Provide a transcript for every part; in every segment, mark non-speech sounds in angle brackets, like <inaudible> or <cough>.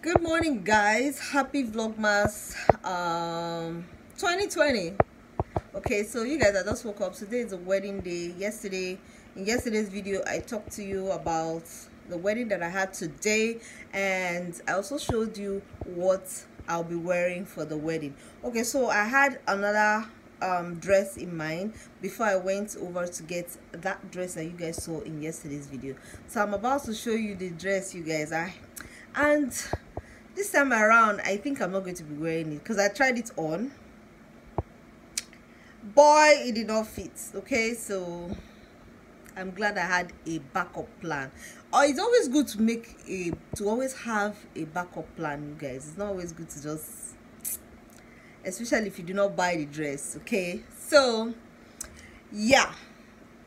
good morning guys. Happy vlogmas um 2020 okay so you guys i just woke up. Today is a wedding day. Yesterday in yesterday's video i talked to you about the wedding that i had today and i also showed you what i'll be wearing for the wedding. Okay so i had another um dress in mind before i went over to get that dress that you guys saw in yesterday's video. So i'm about to show you the dress you guys. I and this time around i think i'm not going to be wearing it because i tried it on. Boy it did not fit okay? So i'm glad i had a backup plan. Oh it's always good to make a to always have a backup plan you guys. It's not always good to just especially if you do not buy the dress okay? So yeah.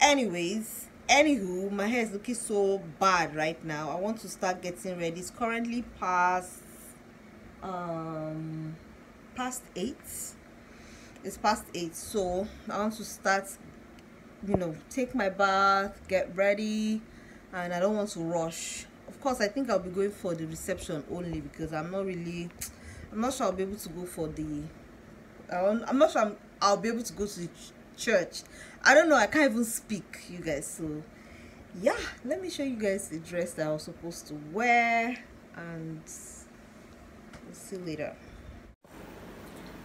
Anyways anywho my hair is looking so bad right now. I want to start getting ready. It's currently past um past eight. It's past eight so i want to start you know take my bath get ready and i don't want to rush. Of course i think i'll be going for the reception only because i'm not really i'm not sure i'll be able to go for the i'm not sure i will be able to go to the ch church. I don't know i can't even speak you guys so yeah let me show you guys the dress that i was supposed to wear and see later.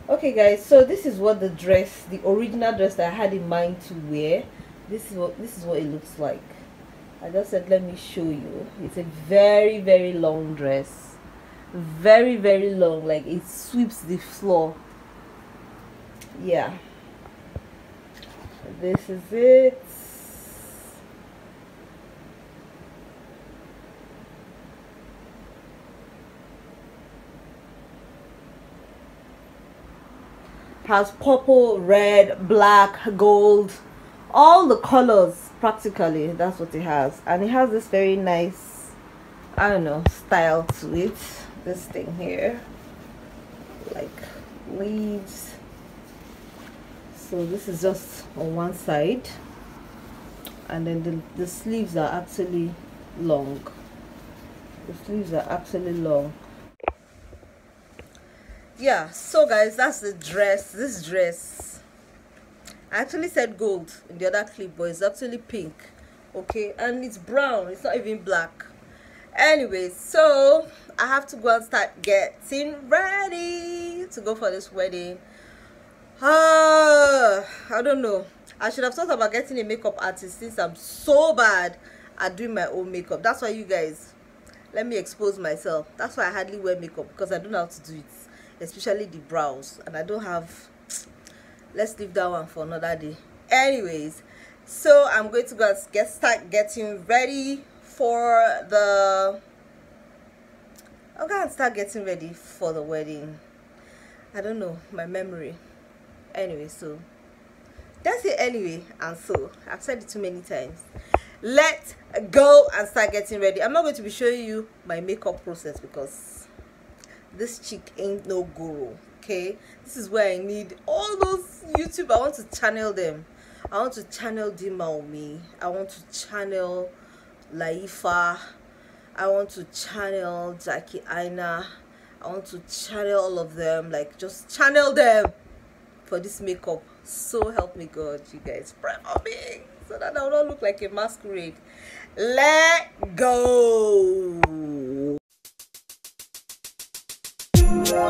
Okay guys so this is what the dress the original dress that i had in mind to wear this is what this is what it looks like. I just said let me show you. It's a very very long dress. Very very long like it sweeps the floor. Yeah. This is it has purple red black gold all the colors practically that's what it has. And it has this very nice i don't know style to it. This thing here. Like leaves so this is just on one side. And then the, the sleeves are actually long. The sleeves are actually long yeah so guys that's the dress this dress. I actually said gold in the other clip but it's actually pink okay? And it's brown it's not even black. Anyway so i have to go and start getting ready to go for this wedding. Uh, i don't know. I should have thought about getting a makeup artist since i'm so bad at doing my own makeup. That's why you guys let me expose myself. That's why i hardly wear makeup because i don't know how to do it especially the brows. And i don't have let's leave that one for another day. Anyways so i'm going to go get start getting ready for the i'm gonna start getting ready for the wedding. I don't know my memory. Anyway so that's it anyway. And so i've said it too many times. Let's go and start getting ready. I'm not going to be showing you my makeup process because this chick ain't no guru okay? This is where i need all those youtube i want to channel them. I want to channel Dimma Umeh i want to channel Layefa. I want to channel jackie aina. I want to channel all of them like just channel them for this makeup. So help me god you guys. Pray for me so that i not look like a masquerade. Let go hey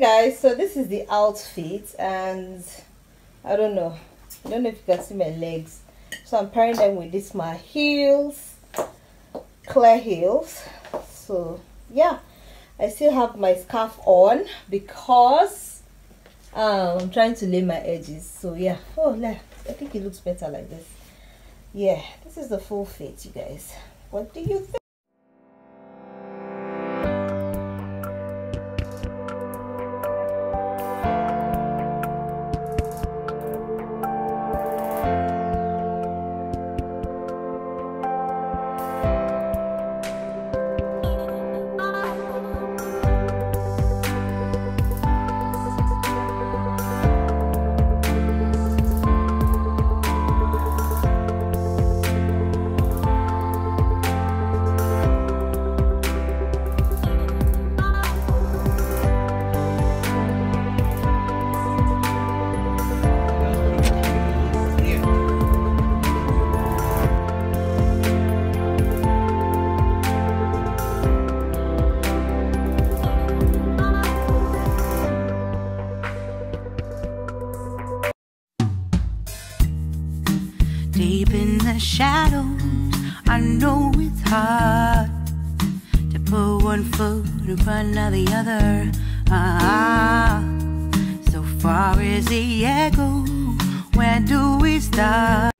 guys so this is the outfit and i don't know. I don't know if you can see my legs. So i'm pairing them with this my heels clear heels. So yeah i still have my scarf on because um, i'm trying to lay my edges. So yeah. Oh left I think it looks better like this. Yeah, this is the full fit, you guys. What do you think? Deep in the shadows, I know it's hard to put one foot in front of the other. Ah, so far as the echo, where do we start?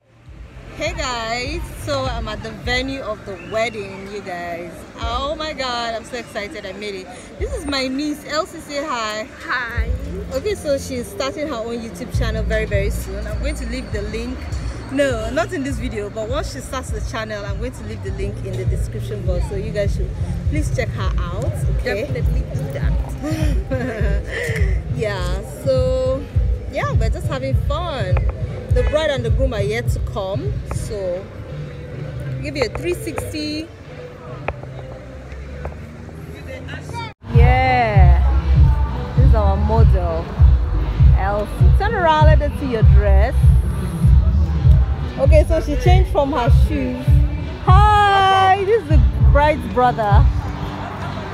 hey guys so i'm at the venue of the wedding you guys oh my god i'm so excited i made it this is my niece elsie say hi Hi. okay so she's starting her own youtube channel very very soon i'm going to leave the link no not in this video but once she starts the channel i'm going to leave the link in the description box so you guys should please check her out okay? Definitely do that. <laughs> yeah so yeah we're just having fun. The bride and the groom are yet to come so give you a 360 yeah this is our model. Elsie turn around let us see your dress so she changed from her shoes hi this is the bride's brother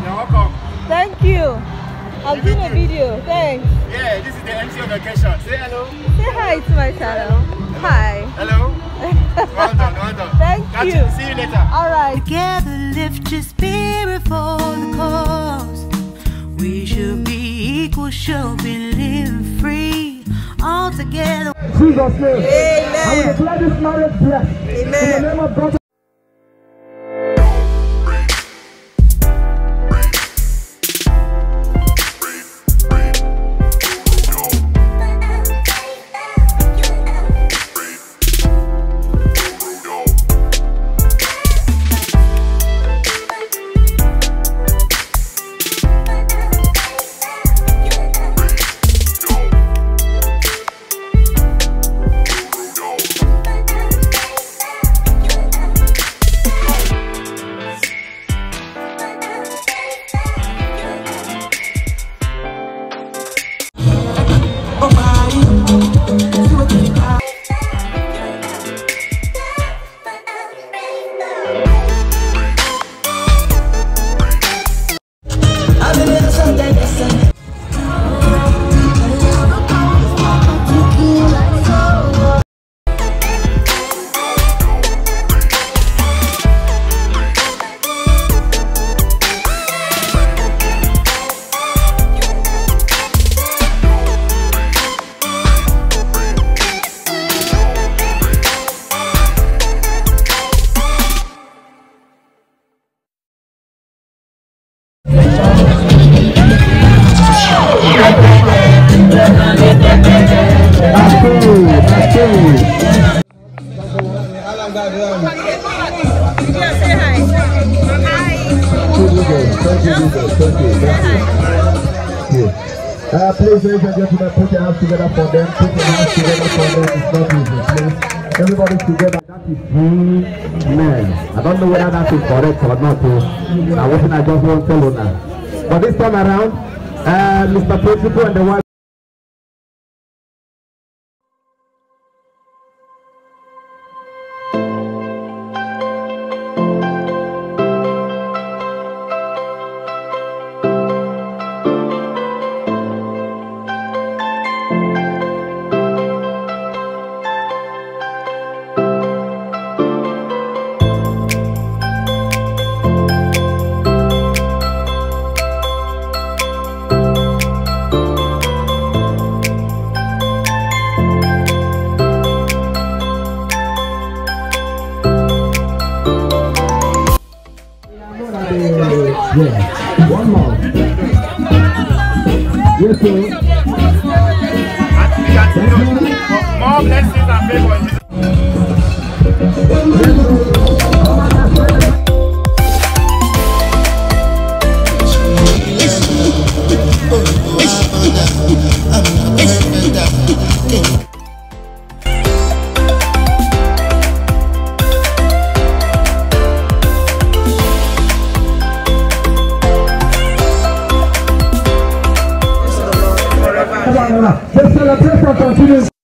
You're welcome. thank you i'm doing a video thanks Yeah, this is the MC on occasion. Say hello. Say hi to my channel. Hello. Hi. Hello. <laughs> well done, well done. Thank Catch you. See you later. All right. Together lift your spirit for the cause. We should be equal, should be living free. All together. Jesus' name. I will declare this marriage blessed. In the name of God. Thank you, Jesus. Thank you. Thank you. You. Uh, please, ladies and gentlemen, put your hands together for them. Put your hands together for them. It's not easy, please. Everybody together. That is three men. I don't know whether that is correct or not. Oh. I wasn't. I just want to tell you now. But this time around, uh, Mr. Principal and the wife. 嗯 Celebration continues.